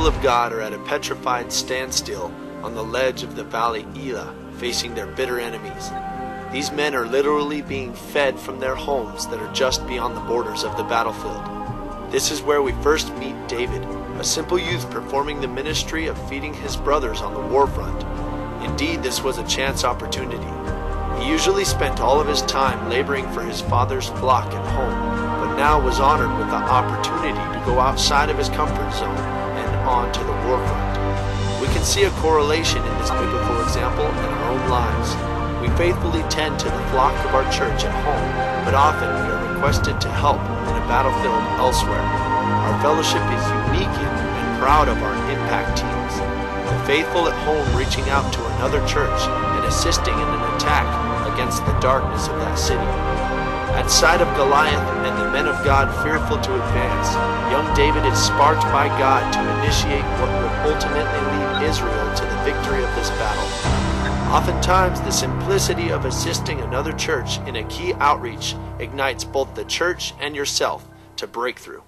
people of God are at a petrified standstill on the ledge of the valley Elah, facing their bitter enemies. These men are literally being fed from their homes that are just beyond the borders of the battlefield. This is where we first meet David, a simple youth performing the ministry of feeding his brothers on the war front. Indeed, this was a chance opportunity. He usually spent all of his time laboring for his father's flock at home, but now was honored with the opportunity to go outside of his comfort zone and on to the warfront. We can see a correlation in this biblical example in our own lives. We faithfully tend to the flock of our church at home, but often we are requested to help in a battlefield elsewhere. Our fellowship is unique in and proud of our impact teams. The faithful at home reaching out to another church and assisting in an attack against the darkness of that city. At sight of Goliath and the men of God fearful to advance, young David is sparked by God to initiate what would ultimately lead Israel to the victory of this battle. Oftentimes, the simplicity of assisting another church in a key outreach ignites both the church and yourself to breakthrough.